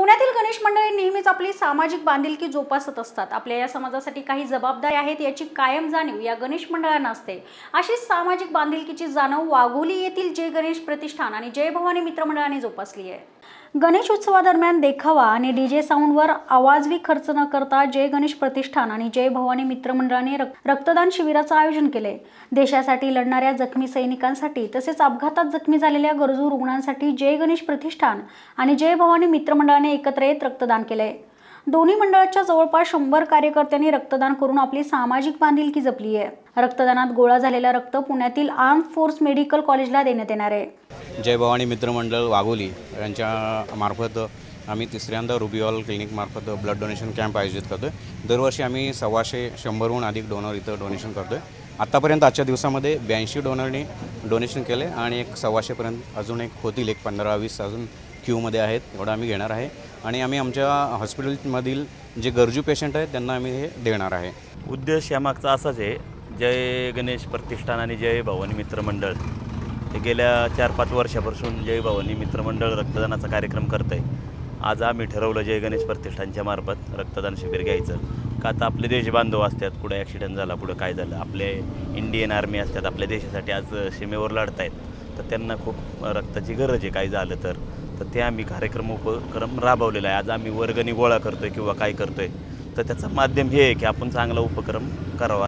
पुण्यातील गणेश मंडळी नेहमीच आपली सामाजिक बांधिलकी जोपासत असतात. आपल्या या समाजासाठी काही जबाबदारी आहेत याची कायम जाणीव या गणेश मंडळांना असते. अशीच सामाजिक बांधिलकीची जाणीव वाघोली येथील जय गणेश प्रतिष्ठान आणि जय भवानी मित्रमंडळाने जोपासली आहे. गणेश उत्सवादरम्यान देखावा आणि डीजे साऊंडवर आवाजवी खर्च न करता जय गणेश प्रतिष्ठान आणि जय भवानी मित्रमंडळाने रक्तदान शिबिराचं आयोजन केले. देशासाठी लढणाऱ्या जखमी सैनिकांसाठी तसेच अपघातात जखमी झालेल्या गरजू रुग्णांसाठी जय गणेश प्रतिष्ठान आणि जय भवानी मित्रमंडळाने एकत्र येत रक्तदान केले. दोन्ही मंडळाच्या जवळपास शंभर कार्यकर्त्यांनी रक्तदान करून आपली सामाजिक बांधिलकी जपली आहे. रक्तदानात गोळा झालेला रक्त पुण्यातील आर्म फोर्स मेडिकल कॉलेजला देण्यात येणार आहे. जय भवानी मित्रमंडळ वाघोली यांच्या मार्फत आम्ही तिसऱ्यांदा रुबिऑल क्लिनिकमार्फत ब्लड डोनेशन कॅम्प आयोजित करतो आहे दरवर्षी आम्ही सव्वाशे शंभरहून अधिक डोनर इथं डोनेशन करतो आहे आत्तापर्यंत आजच्या दिवसामध्ये ब्याऐंशी डोनरने डोनेशन केले आणि एक सव्वाशेपर्यंत अजून एक होतील एक पंधरा वीस अजून क्यूमध्ये आहेत एवढं आम्ही घेणार आहे. आणि आम्ही आमच्या हॉस्पिटलमधील जे गरजू पेशंट आहेत त्यांना आम्ही हे देणार आहे. उद्देश यामागचा असाच आहे. जय गणेश प्रतिष्ठान आणि जय भवानी मित्रमंडळ हे गेल्या चार पाच वर्षापासून जय भवानी मित्रमंडळ रक्तदानाचा कार्यक्रम करत आहे आज आम्ही ठरवलं जय गणेश प्रतिष्ठानच्या मार्फत रक्तदान शिबिर घ्यायचं. का आता आपले देशबांधव असतात कुठं ॲक्सिडेंट झाला कुठं काय झालं? आपले इंडियन आर्मी असतात आपल्या देशासाठी आज सीमेवर लढत आहेत तर त्यांना खूप रक्ताची गरज आहे काय झालं तर. तर ते आम्ही कार्यक्रम उपक्रम राबवलेला आहे. आज आम्ही वर्गणी गोळा करतो आहे किंवा काय करतो आहे तर त्याचं माध्यम हे आहे की आपण चांगला उपक्रम करावा.